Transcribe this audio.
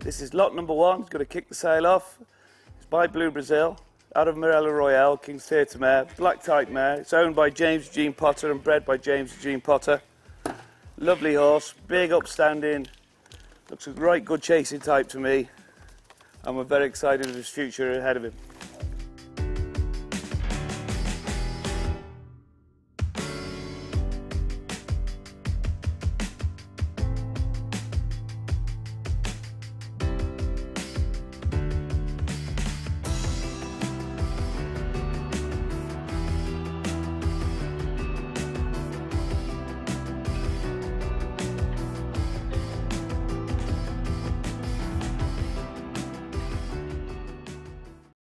This is lot number one. It's going to kick the sale off. It's by Blue Bresil, out of Morella Royale, King's Theatre Mare, black type mare. It's owned by James Jean Potter and bred by James Jean Potter. Lovely horse, big, upstanding. Looks a great, good chasing type to me. And we're very excited with his future ahead of him.